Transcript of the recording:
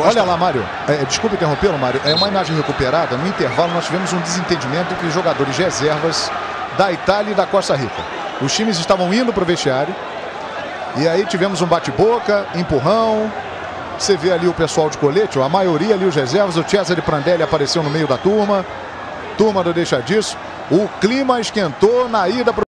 Olha lá, Mário. É, desculpa interrompê-lo, Mário. É uma imagem recuperada. No intervalo, nós tivemos um desentendimento entre os jogadores reservas da Itália e da Costa Rica. Os times estavam indo para o vestiário. E aí tivemos um bate-boca, empurrão. Você vê ali o pessoal de colete, a maioria ali os reservas. O Cesare Prandelli apareceu no meio da turma. Turma do Deixa Disso. O clima esquentou na ida para